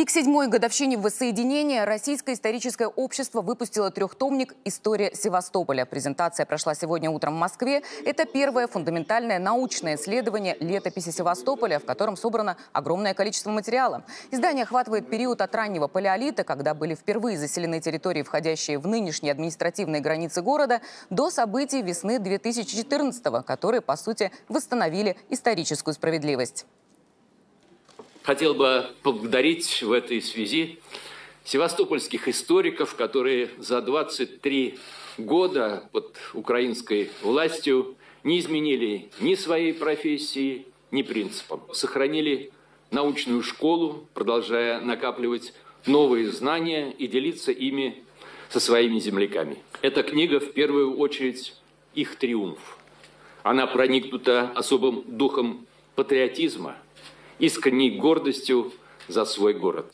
И к седьмой годовщине воссоединения Российское историческое общество выпустило трехтомник «История Севастополя». Презентация прошла сегодня утром в Москве. Это первое фундаментальное научное исследование летописи Севастополя, в котором собрано огромное количество материала. Издание охватывает период от раннего палеолита, когда были впервые заселены территории, входящие в нынешние административные границы города, до событий весны 2014 которые, по сути, восстановили историческую справедливость. Хотел бы поблагодарить в этой связи севастопольских историков, которые за 23 года под украинской властью не изменили ни своей профессии, ни принципам. Сохранили научную школу, продолжая накапливать новые знания и делиться ими со своими земляками. Эта книга в первую очередь их триумф. Она проникнута особым духом патриотизма – искренней гордостью за свой город.